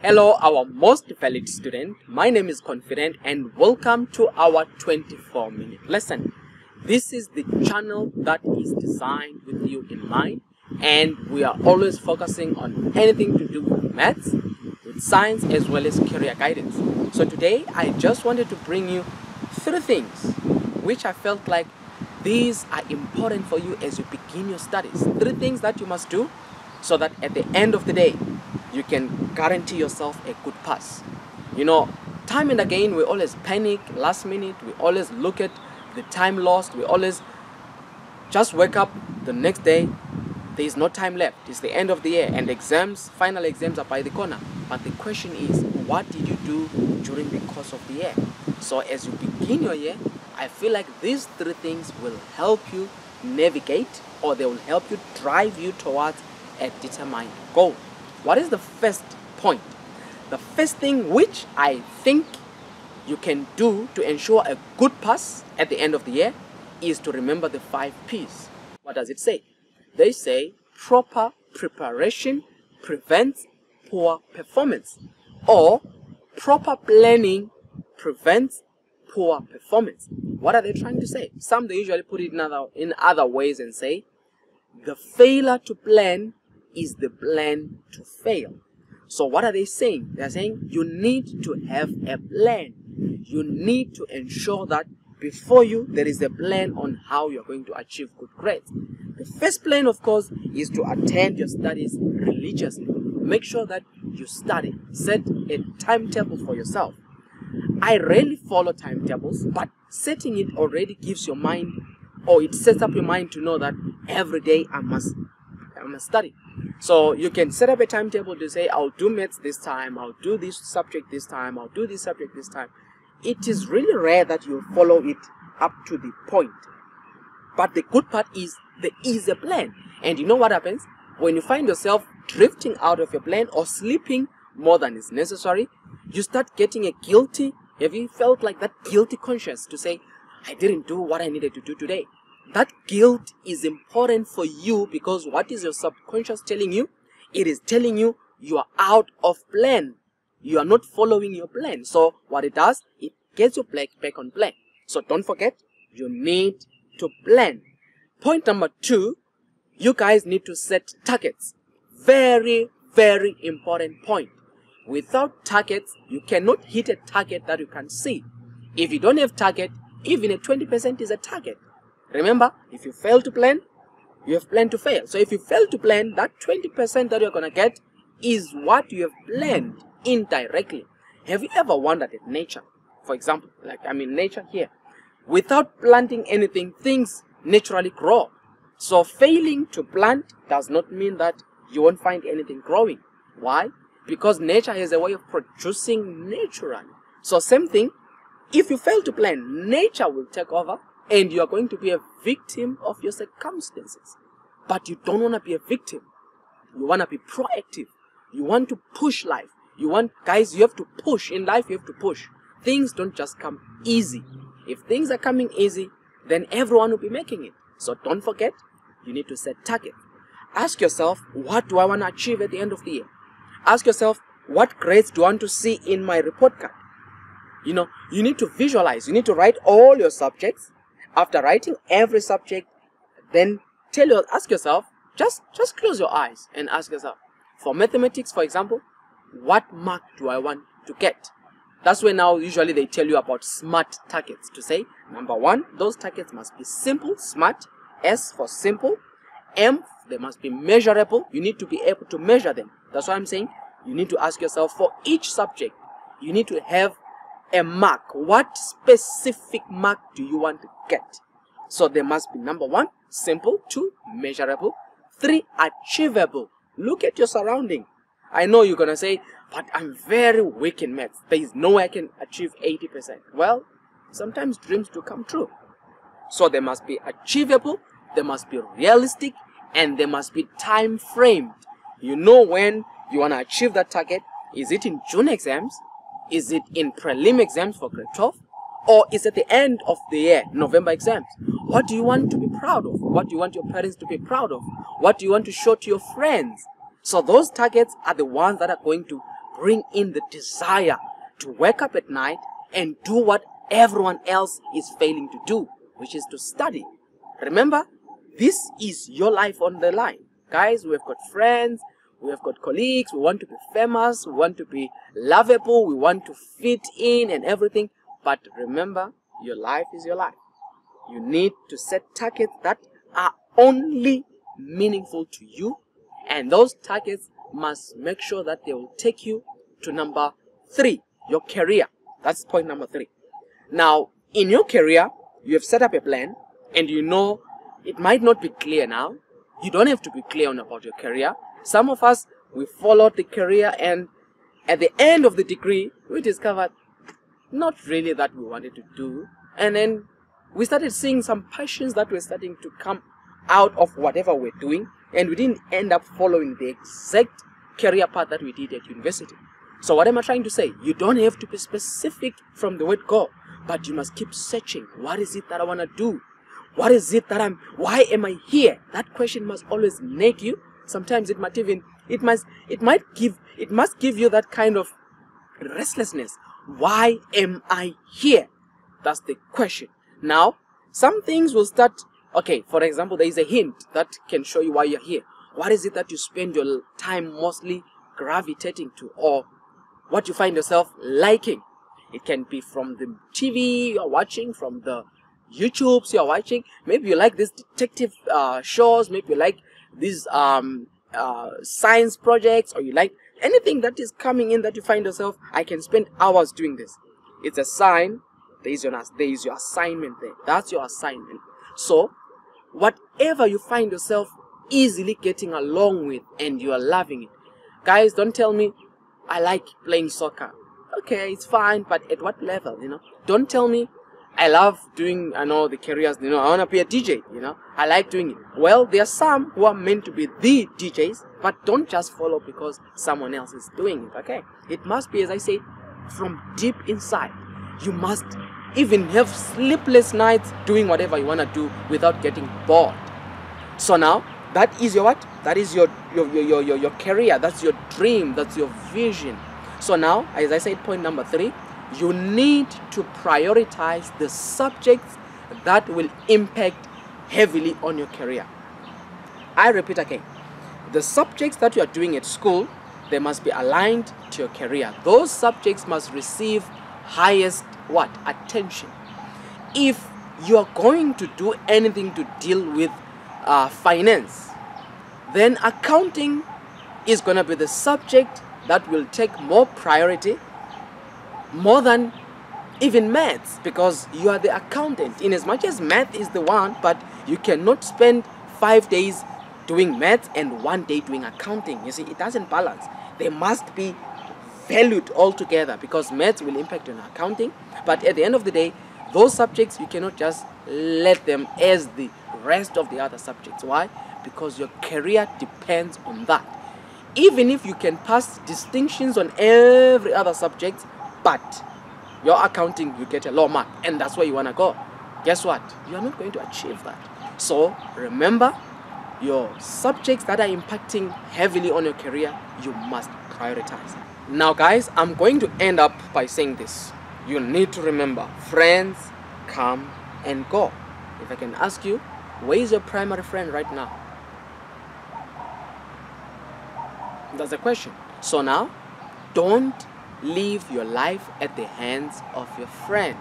Hello, our most valid student. My name is Confident and welcome to our 24 minute lesson. This is the channel that is designed with you in mind and we are always focusing on anything to do with maths, with science as well as career guidance. So today I just wanted to bring you three things which I felt like these are important for you as you begin your studies. Three things that you must do so that at the end of the day you can guarantee yourself a good pass. You know, time and again we always panic last minute, we always look at the time lost, we always just wake up the next day, there is no time left. It's the end of the year and exams, final exams are by the corner. But the question is, what did you do during the course of the year? So as you begin your year, I feel like these three things will help you navigate or they will help you drive you towards a determined goal. What is the first point? The first thing which I think you can do to ensure a good pass at the end of the year is to remember the five P's. What does it say? They say proper preparation prevents poor performance or proper planning prevents poor performance. What are they trying to say? Some they usually put it in other, in other ways and say the failure to plan is the plan to fail. So what are they saying? They're saying you need to have a plan. You need to ensure that before you there is a plan on how you're going to achieve good grades. The first plan, of course, is to attend your studies religiously. Make sure that you study. Set a timetable for yourself. I rarely follow timetables, but setting it already gives your mind or it sets up your mind to know that every day I must I must study. So you can set up a timetable to say, I'll do maths this time, I'll do this subject this time, I'll do this subject this time. It is really rare that you follow it up to the point. But the good part is there is a plan. And you know what happens? When you find yourself drifting out of your plan or sleeping more than is necessary, you start getting a guilty. Have you felt like that guilty conscience to say, I didn't do what I needed to do today? That guilt is important for you because what is your subconscious telling you? It is telling you you are out of plan. You are not following your plan. So what it does, it gets you back, back on plan. So don't forget, you need to plan. Point number two, you guys need to set targets. Very, very important point. Without targets, you cannot hit a target that you can see. If you don't have target, even a 20% is a target. Remember, if you fail to plan, you have planned to fail. So if you fail to plan, that 20% that you're going to get is what you have planned indirectly. Have you ever wondered at nature? For example, like I mean nature here. Without planting anything, things naturally grow. So failing to plant does not mean that you won't find anything growing. Why? Because nature has a way of producing naturally. So same thing, if you fail to plan, nature will take over and you are going to be a victim of your circumstances. But you don't want to be a victim. You want to be proactive. You want to push life. You want, guys, you have to push. In life, you have to push. Things don't just come easy. If things are coming easy, then everyone will be making it. So don't forget, you need to set targets. Ask yourself, what do I want to achieve at the end of the year? Ask yourself, what grades do I want to see in my report card? You know, you need to visualize. You need to write all your subjects after writing every subject, then tell you, ask yourself, just, just close your eyes and ask yourself, for mathematics, for example, what mark do I want to get? That's where now usually they tell you about SMART targets to say, number one, those targets must be simple, SMART, S for simple, M, they must be measurable. You need to be able to measure them. That's why I'm saying you need to ask yourself for each subject, you need to have a mark. What specific mark do you want to get? So there must be number one, simple, two, measurable, three, achievable. Look at your surrounding. I know you're gonna say, but I'm very weak in maths. There is no way I can achieve 80%. Well, sometimes dreams do come true. So they must be achievable, they must be realistic, and they must be time framed. You know when you wanna achieve that target. Is it in June exams? Is it in prelim exams for grade 12? Or is it the end of the year, November exams? What do you want to be proud of? What do you want your parents to be proud of? What do you want to show to your friends? So those targets are the ones that are going to bring in the desire to wake up at night and do what everyone else is failing to do, which is to study. Remember, this is your life on the line. Guys, we've got friends, we have got colleagues, we want to be famous, we want to be lovable, we want to fit in and everything. But remember, your life is your life. You need to set targets that are only meaningful to you, and those targets must make sure that they will take you to number three, your career. That's point number three. Now, in your career, you have set up a plan, and you know it might not be clear now. You don't have to be clear on about your career. Some of us, we followed the career, and at the end of the degree, we discovered not really that we wanted to do. And then we started seeing some passions that were starting to come out of whatever we're doing, and we didn't end up following the exact career path that we did at university. So, what am I trying to say? You don't have to be specific from the word go, but you must keep searching. What is it that I want to do? What is it that I'm, why am I here? That question must always nag you. Sometimes it might even, it must, it might give, it must give you that kind of restlessness. Why am I here? That's the question. Now, some things will start, okay, for example, there is a hint that can show you why you're here. What is it that you spend your time mostly gravitating to or what you find yourself liking? It can be from the TV you're watching, from the YouTubes you're watching. Maybe you like these detective uh, shows, maybe you like these um, uh, science projects, or you like anything that is coming in that you find yourself, I can spend hours doing this. It's a sign there is your there is your assignment there. That's your assignment. So, whatever you find yourself easily getting along with and you are loving it, guys, don't tell me I like playing soccer. Okay, it's fine, but at what level? You know, don't tell me I love doing. I know the careers. You know, I want to be a DJ. You know, I like doing it. Well, there are some who are meant to be the DJs, but don't just follow because someone else is doing it. Okay, it must be, as I say, from deep inside. You must even have sleepless nights doing whatever you want to do without getting bored. So now, that is your what? That is your your, your, your, your career. That's your dream. That's your vision. So now, as I said, point number three, you need to prioritize the subjects that will impact heavily on your career. I repeat again, the subjects that you are doing at school, they must be aligned to your career. Those subjects must receive highest what attention if you are going to do anything to deal with uh, finance then accounting is going to be the subject that will take more priority more than even maths because you are the accountant in as much as math is the one but you cannot spend five days doing maths and one day doing accounting you see it doesn't balance they must be valued altogether because maths will impact on accounting. But at the end of the day, those subjects you cannot just let them as the rest of the other subjects. Why? Because your career depends on that. Even if you can pass distinctions on every other subject, but your accounting you get a low mark and that's where you want to go. Guess what? You are not going to achieve that. So remember your subjects that are impacting heavily on your career, you must prioritize. Now, guys, I'm going to end up by saying this. You need to remember friends come and go. If I can ask you, where is your primary friend right now? That's the question. So now, don't leave your life at the hands of your friend.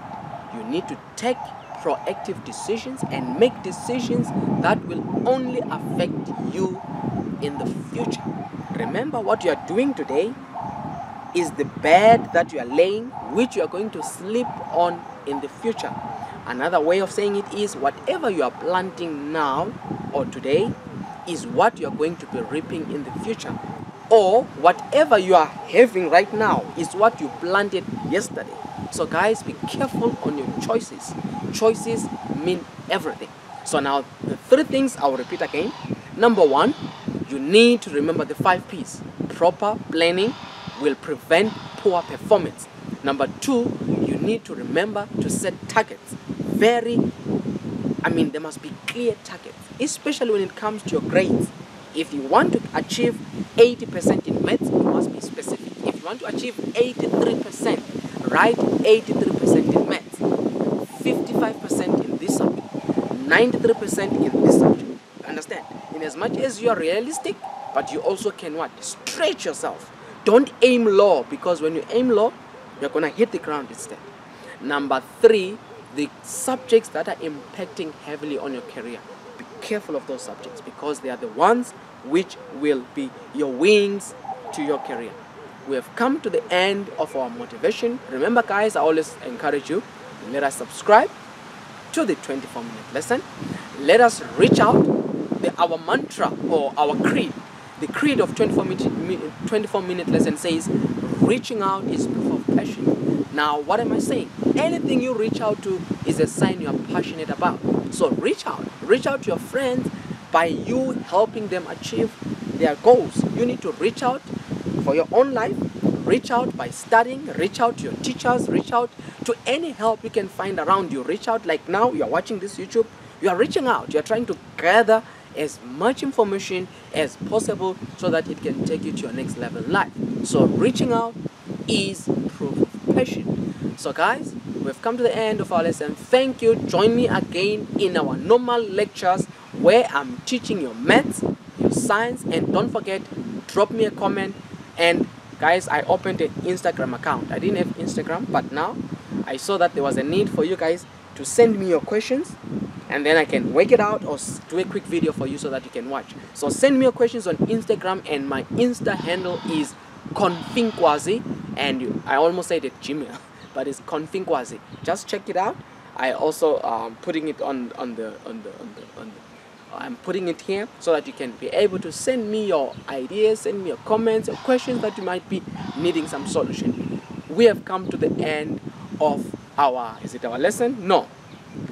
You need to take proactive decisions and make decisions that will only affect you in the future. Remember what you are doing today is the bed that you are laying, which you are going to sleep on in the future. Another way of saying it is whatever you are planting now or today is what you are going to be reaping in the future. Or whatever you are having right now is what you planted yesterday. So, guys, be careful on your choices. Choices mean everything. So, now the three things I will repeat again. Number one, you need to remember the five P's proper planning, will prevent poor performance. Number two, you need to remember to set targets. Very, I mean, there must be clear targets, especially when it comes to your grades. If you want to achieve 80% in maths, you must be specific. If you want to achieve 83%, write 83% in maths, 55% in this subject, 93% in this subject. Understand? In as much as you are realistic, but you also can what? Stretch yourself. Don't aim low because when you aim low, you're gonna hit the ground instead. Number three, the subjects that are impacting heavily on your career. Be careful of those subjects because they are the ones which will be your wings to your career. We have come to the end of our motivation. Remember, guys, I always encourage you let us subscribe to the 24 minute lesson. Let us reach out. The, our mantra or our creed, the creed of 24 minute, 24 minute lesson says, reaching out is proof of passion. Now, what am I saying? Anything you reach out to is a sign you are passionate about. So reach out. Reach out to your friends by you helping them achieve their goals. You need to reach out for your own life, reach out by studying, reach out to your teachers, reach out to any help you can find around you. Reach out like now you're watching this YouTube, you are reaching out, you're trying to gather as much information as possible so that it can take you to your next level in life. So reaching out is proof of passion. So guys, we've come to the end of our lesson. Thank you. Join me again in our normal lectures where I'm teaching your maths, your science, and don't forget, drop me a comment. And guys, I opened an Instagram account. I didn't have Instagram, but now I saw that there was a need for you guys to send me your questions and then I can work it out or do a quick video for you so that you can watch. So send me your questions on Instagram and my Insta handle is Confinkwazi and I almost said it Gmail, but it's Confinkwazi. Just check it out. I also um, putting it on on the on the on the on the I'm putting it here so that you can be able to send me your ideas, send me your comments, your questions that you might be needing some solution. We have come to the end of our, is it our lesson? No,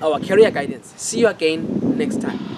our career guidance. See you again next time.